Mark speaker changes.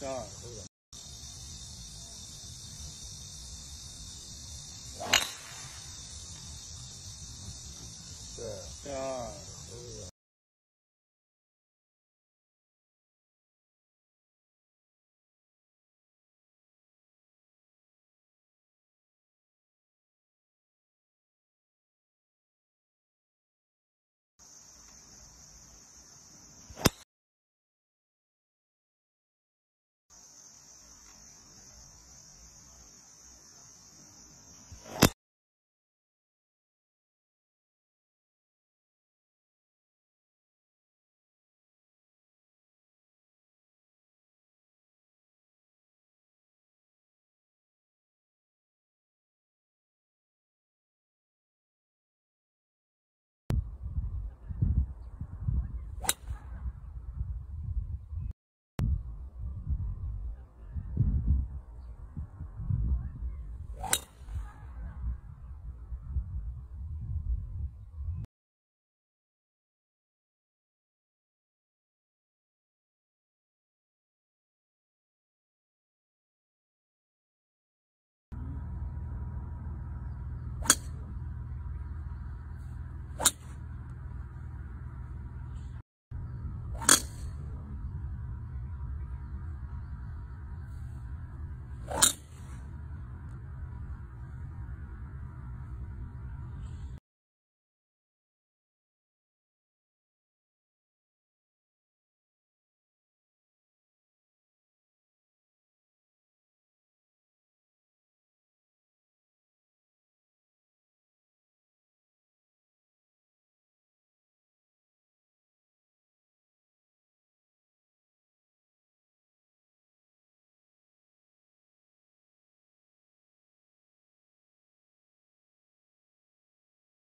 Speaker 1: 是啊。